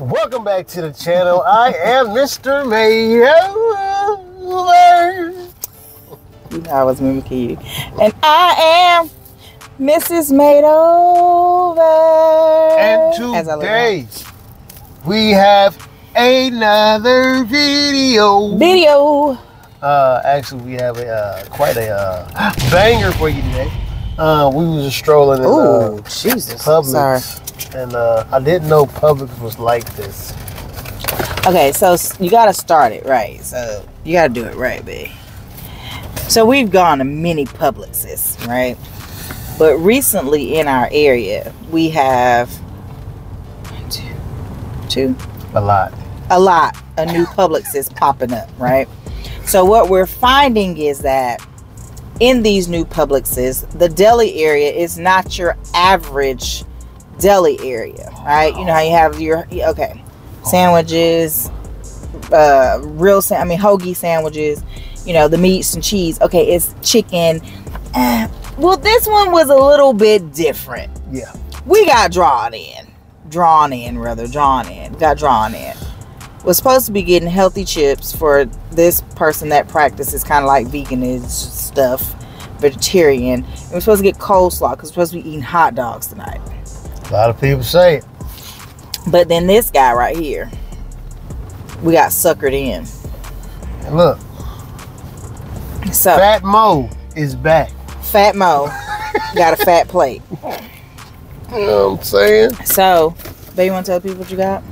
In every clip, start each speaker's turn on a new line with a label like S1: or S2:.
S1: Welcome back to the channel. I am Mr. Mayo.
S2: I was mimicking you. And I am Mrs. Madeover.
S1: And today we have another video.
S2: Video.
S1: Uh, actually, we have a uh, quite a uh, banger for you today. Uh, we was just strolling in
S2: Ooh,
S1: uh,
S2: Jesus.
S1: Publix,
S2: Sorry.
S1: And uh, I didn't know Publix was like this.
S2: Okay, so you gotta start it right. So you gotta do it right, babe. So we've gone to many Publixes, right? But recently in our area, we have one, two, two,
S1: A lot.
S2: a lot a new Publix is popping up, right? So what we're finding is that in these new Publixes, the deli area is not your average deli area, right? You know how you have your okay sandwiches, uh, real sa- I mean hoagie sandwiches, you know the meats and cheese. Okay, it's chicken. Uh, well, this one was a little bit different
S1: Yeah.
S2: we got drawn in drawn in rather drawn in got drawn in was supposed to be getting healthy chips for this person that practices kind of like veganism stuff vegetarian and we're supposed to get coleslaw because we're supposed to be eating hot dogs tonight
S1: A lot of people say it.
S2: but then this guy right here we got suckered in
S1: And look,
S2: so
S1: Fat Mo is back.
S2: fat mo got a fat plate
S1: You know what I'm saying?
S2: so baby you want to tell people what you got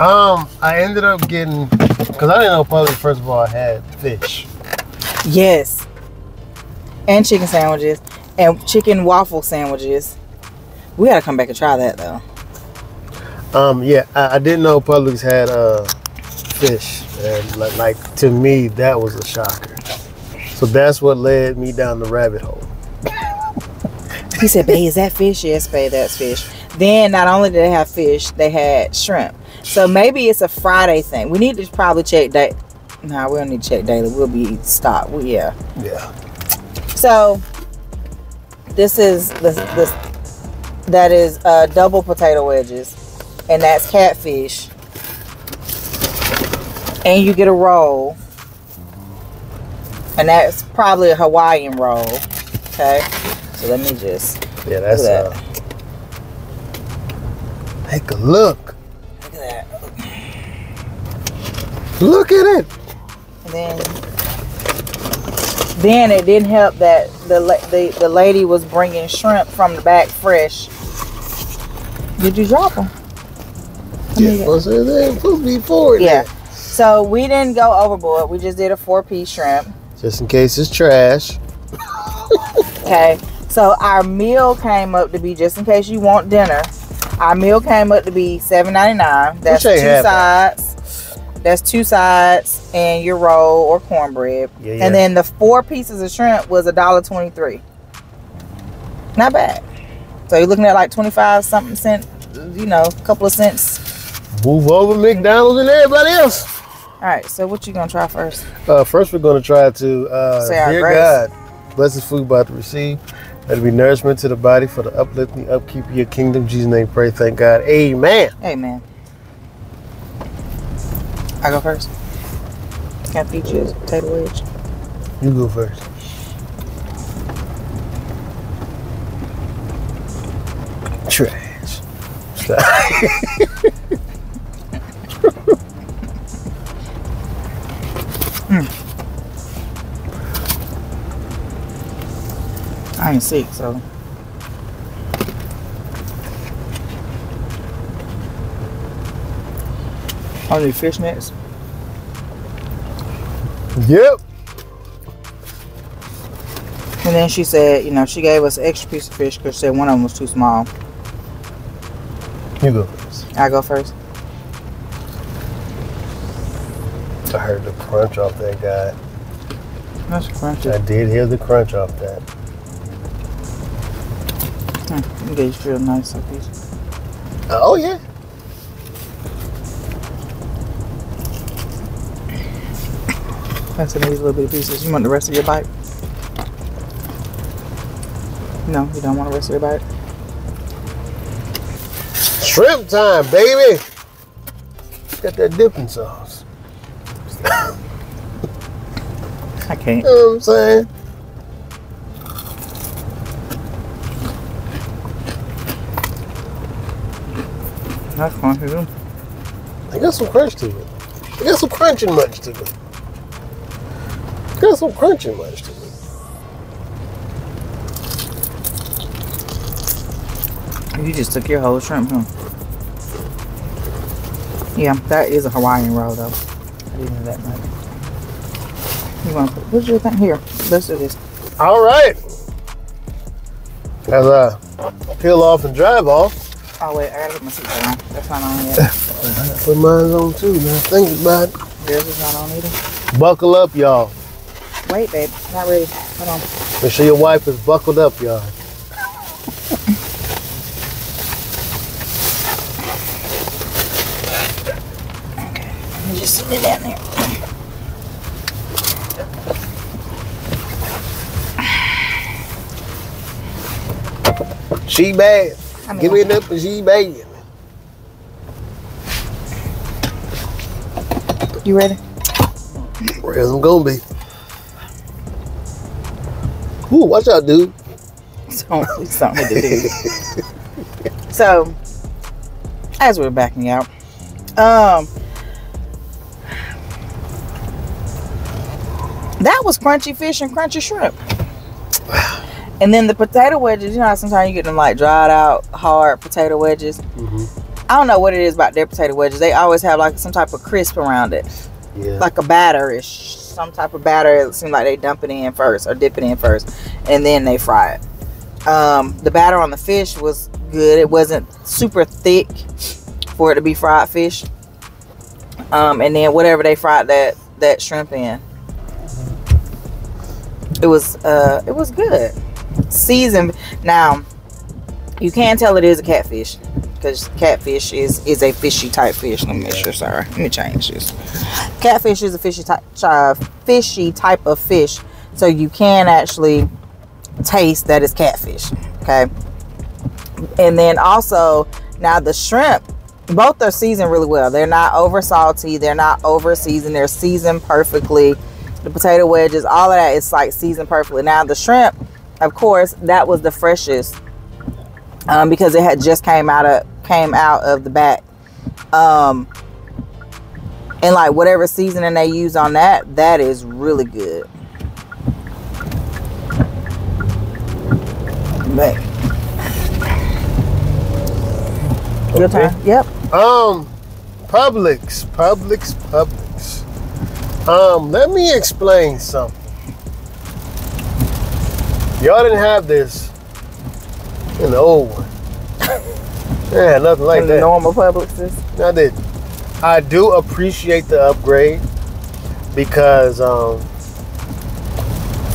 S1: Um, I ended up getting because I didn't know probably first of all I had fish.
S2: Yes. And chicken sandwiches and chicken waffle sandwiches. We gotta come back and try that though.
S1: Um, yeah, I, I didn't know Publix had uh fish, and like, like to me that was a shocker. So that's what led me down the rabbit hole.
S2: He said, "Babe, is that fish? Yes, babe, that's fish." Then not only did they have fish, they had shrimp. So maybe it's a Friday thing. We need to probably check that. Nah, we don't need to check daily. We'll be stocked. We, yeah.
S1: Yeah,
S2: So this is this this that is uh, double potato wedges, and that's catfish. And you get a roll, and that's probably a Hawaiian roll. Okay, so let me just
S1: yeah, that's
S2: Look
S1: uh. Take a look.
S2: look at that.
S1: Look at it.
S2: And then then it didn't help that the the the lady was bringing shrimp from the back fresh. Did you drop them?
S1: Yeah, what's it? They supposed to be forward.
S2: Yeah. So we didn't go overboard. We just did a four piece shrimp.
S1: Just in case it's trash.
S2: Okay. So our meal came up to be just in case you want dinner. Our meal came up to be seven ninety nine. That's two sides. That's two sides and your roll or cornbread.
S1: Yeah, yeah.
S2: And then the four pieces of shrimp was a dollar twenty three. Not bad. So you're looking at like twenty five something cent, you know, a couple of cents.
S1: Move over McDonald's and everybody else.
S2: All right. So what you gonna try first?
S1: Uh, first, we're going to try to, uh,
S2: Say our
S1: dear
S2: grace.
S1: God, bless this food about to receive. Let it be nourishment to the body for the uplifting, upkeep of your kingdom. In Jesus' name, pray. Thank God. Amen.
S2: Amen. I go first. Can I feed you a potato wedge?
S1: You go first. Hmm.
S2: I ain't sick, so only fishnets.
S1: yep.
S2: And then she said, you know, she gave us an extra piece of fish because she said one of them was too small.
S1: You go first.
S2: I go first.
S1: I heard the crunch off that guy.
S2: That's crunchy.
S1: I did hear the crunch off that.
S2: Hmm, you get real nice little piece.
S1: Oh, yeah.
S2: That's in these little bitty pieces. You want the rest of your bite? No, you don't want the rest of your bite.
S1: Shrimp time, baby. got that dipping sauce.
S2: I can't.
S1: You know what I'm saying?
S2: That's fun to do.
S1: I got some crunch to it. I got some crunching much to it. Got some crunching much to it.
S2: You just took your whole shrimp, huh? Yeah, that is a Hawaiian roll, though. I didn't know that much. You want to put, what's your thing? Here, let's do this.
S1: All right. As I peel off and drive off,
S2: Oh, wait, I gotta put my seatbelt on. That's not on yet.
S1: put mine on too. Now think about it.
S2: Yours is not on either.
S1: Buckle up, y'all.
S2: Wait, babe, not ready. Hold on.
S1: Make sure your wife is buckled up, y'all.
S2: Me just sit it down there.
S1: She bad.
S2: I mean,
S1: Give me it up and she bad.
S2: You ready?
S1: Where's I'm gonna be? Ooh, watch out, dude.
S2: Something, something to do. so, as we're backing out, um, that was crunchy fish and crunchy shrimp. And then the potato wedges, you know, how sometimes you get them like dried out, hard potato wedges.
S1: Mm-hmm.
S2: I don't know what it is about their potato wedges. They always have like some type of crisp around it,
S1: Yeah.
S2: like a batter-ish, some type of batter. It seems like they dump it in first or dip it in first, and then they fry it. Um, the batter on the fish was good. It wasn't super thick for it to be fried fish. Um, and then whatever they fried that that shrimp in, it was uh, it was good. Seasoned. Now, you can tell it is a catfish because catfish is is a fishy type fish. Let me make sure. Sorry, let me change this. Catfish is a fishy type uh, fishy type of fish, so you can actually taste that it's catfish. Okay, and then also now the shrimp, both are seasoned really well. They're not over salty. They're not over seasoned. They're seasoned perfectly. The potato wedges, all of that is like seasoned perfectly. Now the shrimp, of course, that was the freshest um, because it had just came out of came out of the back. Um, and like whatever seasoning they use on that, that is really good. But your
S1: Okay.
S2: turn. Yep.
S1: Um, Publix, Publix, Publix. Um, let me explain something. Y'all didn't have this in the old one. yeah, nothing like
S2: In the
S1: that.
S2: normal Publixes.
S1: I did. I do appreciate the upgrade because um,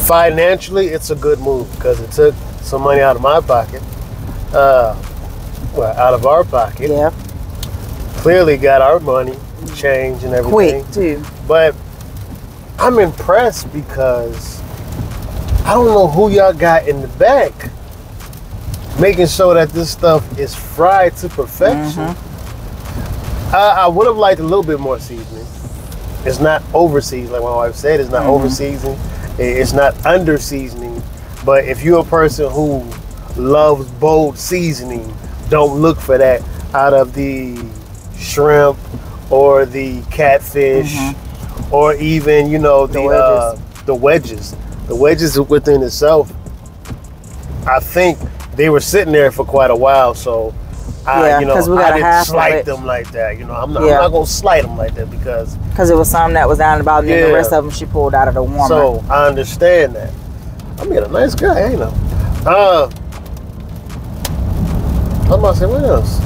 S1: financially it's a good move because it took some money out of my pocket. Uh, well, out of our pocket.
S2: Yeah.
S1: Clearly got our money, change and everything.
S2: Quick too.
S1: But I'm impressed because I don't know who y'all got in the back making sure that this stuff is fried to perfection.
S2: Mm-hmm.
S1: I, I would have liked a little bit more seasoning. It's not over seasoned, like my wife said. It's not
S2: Mhm.
S1: over seasoned. It's not under seasoning. But if you're a person who loves bold seasoning, don't look for that out of the shrimp or the catfish or even you know the
S2: The
S1: uh, the wedges. The wedges within itself. I think they were sitting there for quite a while, so I,
S2: Yeah,
S1: you know,
S2: we
S1: I
S2: got a
S1: didn't slight them like that. You know, I'm not,
S2: Yeah.
S1: I'm not gonna slight them like that because
S2: Because it was some that was down about, and the rest of them she pulled out of the warmer.
S1: so I understand that. I mean, a nice guy, ain't I? Uh, I'm about to say what else?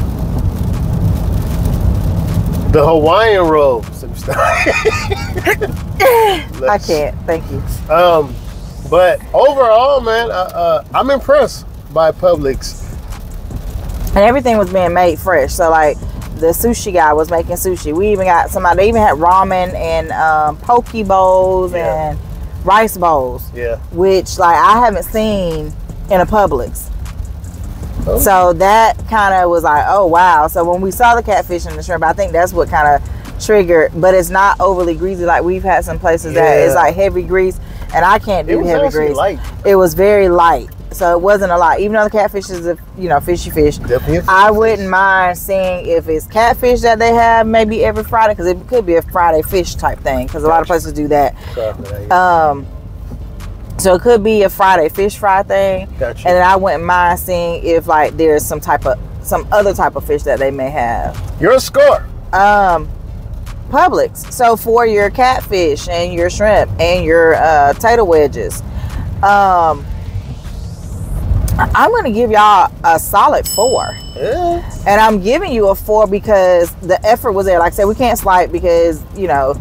S1: The Hawaiian rolls. Stuff.
S2: I can't. Thank you.
S1: Um, but overall, man, uh, uh, I'm impressed by Publix.
S2: And everything was being made fresh. So like the sushi guy was making sushi. We even got somebody. They even had ramen and um, poke bowls
S1: Yeah.
S2: and rice bowls,
S1: Yeah.
S2: which like I haven't seen in a Publix.
S1: Oh.
S2: So that kind of was like, oh wow. So when we saw the catfish and the shrimp, I think that's what kind of triggered, but it's not overly greasy. Like we've had some places that
S1: Yeah.
S2: it's like heavy grease, and I can't do heavy grease.
S1: light.
S2: It was very light, so it wasn't a lot. Even though the catfish is a you know fishy fish,
S1: Definitely.
S2: I wouldn't mind seeing if it's catfish that they have maybe every Friday because it could be a Friday fish type thing because a lot of places do that.
S1: That, yeah.
S2: Um, so it could be a Friday fish fry thing,
S1: Gotcha.
S2: and then I wouldn't mind seeing if like there's some type of some other type of fish that they may have.
S1: Your score.
S2: Um, Publix. So for your catfish and your shrimp and your uh, tater wedges, um, I'm gonna give y'all a solid four. And I'm giving you a four because the effort was there. Like I said, we can't slight because, you know,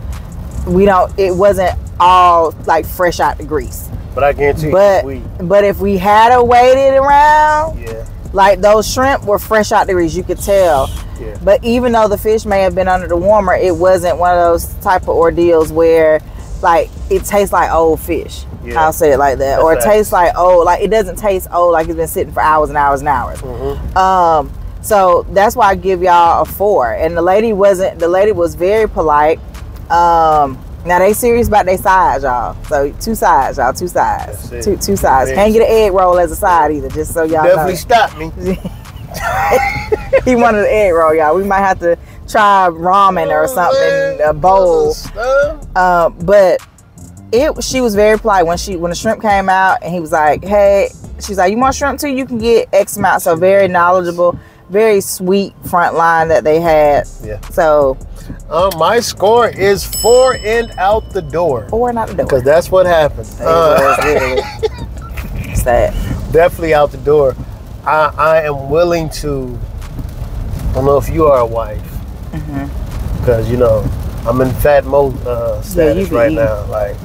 S2: we don't it wasn't all like fresh out the grease.
S1: But I guarantee
S2: But
S1: we.
S2: but if we had a waited around,
S1: Yeah.
S2: like those shrimp were fresh out the grease, you could tell.
S1: Yeah.
S2: But even though the fish may have been under the warmer, it wasn't one of those type of ordeals where like it tastes like old fish.
S1: Yeah.
S2: I'll say it like that.
S1: That's
S2: or it
S1: facts.
S2: tastes like old, like it doesn't taste old like it's been sitting for hours and hours and hours.
S1: Mhm.
S2: Um, so that's why I give y'all a four. And the lady wasn't. The lady was very polite. Um, now they serious about their sides, y'all. So two sides, y'all. Two sides. Two two sides. Can't get an egg roll as a side either. Just so y'all
S1: Definitely stop me.
S2: he wanted an egg roll, y'all. We might have to try ramen or something, a bowl. Uh, but it she was very polite when she when the shrimp came out and he was like, Hey, she's like, You want shrimp too? You can get X amount. So very knowledgeable, very sweet front line that they had.
S1: Yeah.
S2: So
S1: Um, my score is four and out the door.
S2: four not the door.
S1: Because that's what happened. Uh,
S2: sad.
S1: definitely out the door. I, I am willing to. I don't know if you are a wife,
S2: Mm-hmm.
S1: because you know I'm in fat mode uh, status
S2: be
S1: right
S2: eating.
S1: now. Like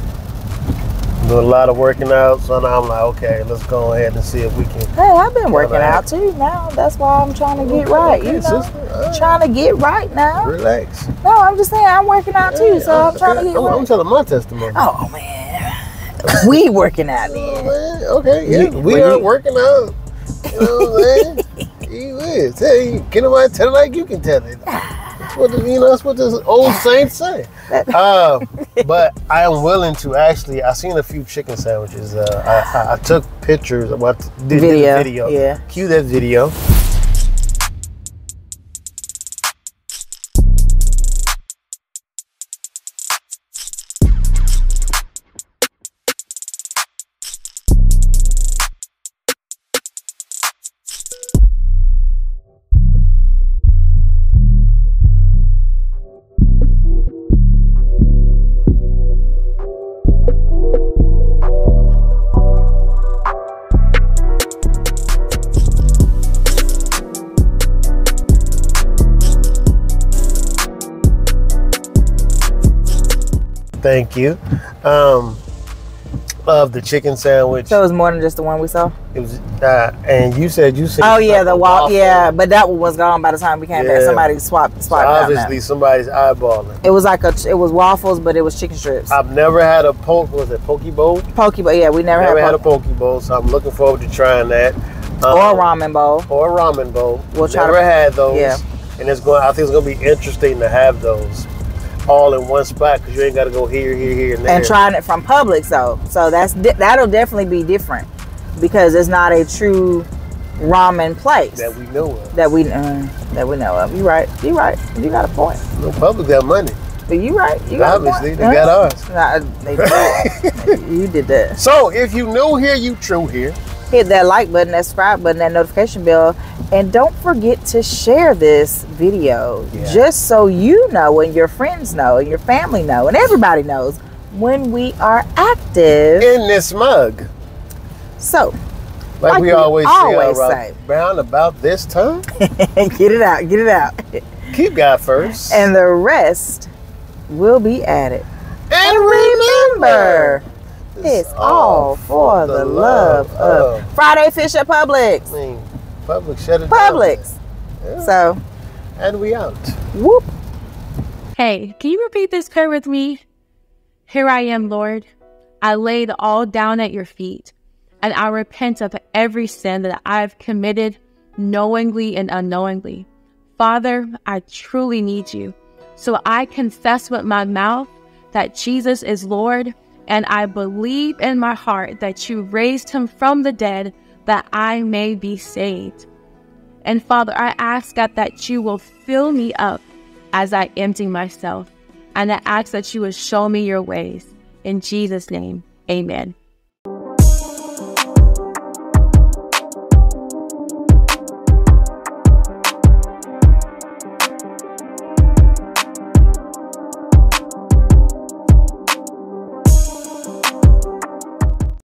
S1: doing a lot of working out, so now I'm like, okay, let's go ahead and see if we can.
S2: Hey, I've been working out too now. That's why I'm trying to get right.
S1: Okay,
S2: You know,
S1: right.
S2: trying to get right now.
S1: Relax.
S2: No, I'm just saying I'm working out too, so I'm trying to get
S1: I'm, I'm telling my testimony.
S2: Oh man, we working out
S1: Oh,
S2: then.
S1: Okay, yeah, we are working out. You know what I'm saying? he is. Hey, can nobody tell it like you can tell it? That's what the, you know. That's what the old saints say. Uh, but I am willing to actually. I seen a few chicken sandwiches. Uh, I, I, I took pictures. of What did, did the
S2: Video,
S1: video?
S2: yeah.
S1: Cue that video. Thank you. Um, of the chicken sandwich.
S2: So it was more than just the one we saw.
S1: it was, uh, and you said you said
S2: Oh yeah, the wall.
S1: waffle.
S2: Yeah, but that one was gone by the time we came back. Somebody swapped swapped out
S1: obviously somebody's eyeballing.
S2: It was like a it was waffles, but it was chicken strips.
S1: I've never had a poke. Was it poke bowl?
S2: Poke, bowl. yeah, we never,
S1: Never
S2: had,
S1: had a
S2: poke,
S1: bowl, so I'm looking forward to trying that. Um,
S2: or a ramen bowl.
S1: or a ramen bowl.
S2: We'll try
S1: Never
S2: to-
S1: had those.
S2: yeah.
S1: And it's going. I think it's going to be interesting to have those all in one spot because you ain't got to go here, here, here, and there.
S2: and trying it from Publix though. So that's that'll definitely be different because it's not a true ramen place
S1: that we know of.
S2: that we uh, that we know of. You right. You right. You got a point.
S1: No public got money.
S2: But you right. You got
S1: Obviously, they got ours.
S2: Nah, they did. you did that.
S1: So if you new here, you true here.
S2: Hit that like button, that subscribe button, that notification bell, and don't forget to share this video
S1: Yeah.
S2: just so you know and your friends know and your family know and everybody knows when we are active.
S1: In this mug,
S2: So
S1: like,
S2: Like
S1: we
S2: we
S1: always,
S2: always uh,
S1: say, around,
S2: say.
S1: around about this time.
S2: get it out, get it out.
S1: Keep God first.
S2: And the rest will be added.
S1: And
S2: Remember, it's all for the love of Friday Fish at
S1: I
S2: Publix.
S1: mean, public shut it
S2: Publix.
S1: down. Yeah.
S2: So,
S1: And we out.
S2: whoop.
S3: Hey, can you repeat this prayer with me? Here I am, Lord. I lay it all down at your feet, and I repent of every sin that I've committed knowingly and unknowingly. Father, I truly need you. So I confess with my mouth that Jesus is Lord, and I believe in my heart that you raised him from the dead that I may be saved. And Father, I ask God that you will fill me up as I empty myself. And I ask that you will show me your ways. In Jesus' name, amen.